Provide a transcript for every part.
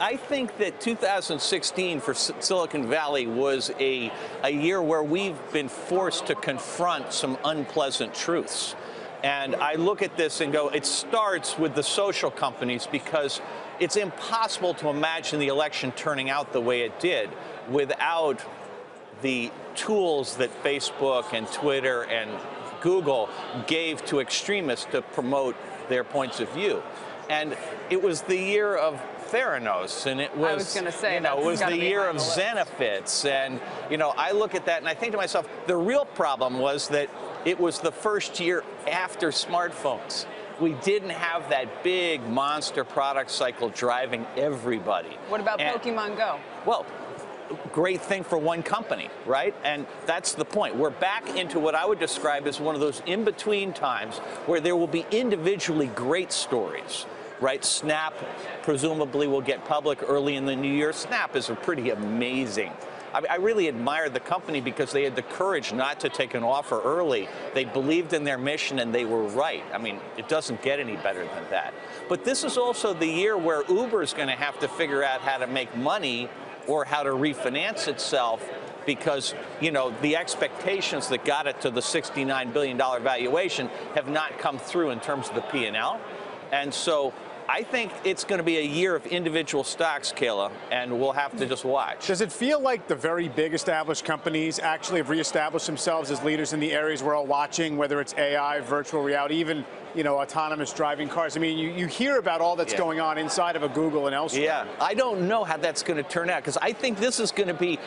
I think that 2016 for Silicon Valley was a, a year where we've been forced to confront some unpleasant truths. And I look at this and go, it starts with the social companies because it's impossible to imagine the election turning out the way it did without the tools that Facebook and Twitter and Google gave to extremists to promote their points of view. And it was the year of Theranos, and it was, was gonna say, you know, it was the year of on the list. Zenefits, and you know, I look at that and I think to myself, the real problem was that it was the first year after smartphones. We didn't have that big monster product cycle driving everybody. What about And- Pokemon Go? well, great thing for one company, right? And that's the point. We're back into what I would describe as one of those in between times where there will be individually great stories, right? Snap presumably will get public early in the new year. Snap is a pretty amazing. I, I really admired the company because they had the courage not to take an offer early. They believed in their mission and they were right. I mean, it doesn't get any better than that. But this is also the year where Uber is going to have to figure out how to make money or how to refinance itself because you know the expectations that got it to the 69 billion dollar valuation have not come through in terms of the P&L. And so I think it's going to be a year of individual stocks, Kayla, and we'll have to just watch. Does it feel like the very big established companies actually have reestablished themselves as leaders in the areas we're all watching, whether it's AI, virtual reality, even you know autonomous driving cars? I mean, you, you hear about all that's Yeah. going on inside of a Google and elsewhere. Yeah, I don't know how that's going to turn out because I think this is going to be,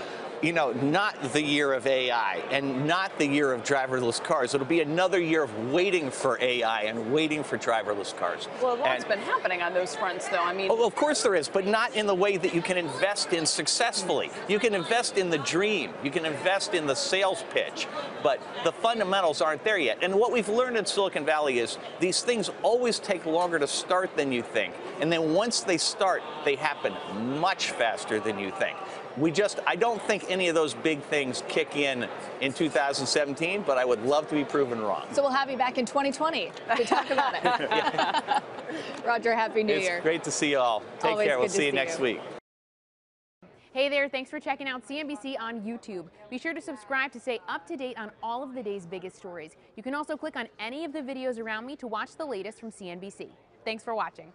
you know, not the year of AI and not the year of driverless cars. It'll be another year of waiting for AI and waiting for driverless cars. Well, a lot's And- been happening on those fronts, though. I mean, Oh, of course there is, but not in the way that you can invest in successfully. You can invest in the dream, you can invest in the sales pitch, but the fundamentals aren't there yet. And what we've learned in Silicon Valley is these things always take longer to start than you think. And then once they start, they happen much faster than you think. We just, I don't think any of those big things kick in in 2017, but I would love to be proven wrong. So we'll have you back in 2020 to talk about it. Roger, Happy New It's Year. great to see you all. Take Always care. We'll see you see next you. week. Hey there, thanks for checking out CNBC on YouTube. Be sure to subscribe to stay up to date on all of the day's biggest stories. You can also click on any of the videos around me to watch the latest from CNBC. Thanks for watching.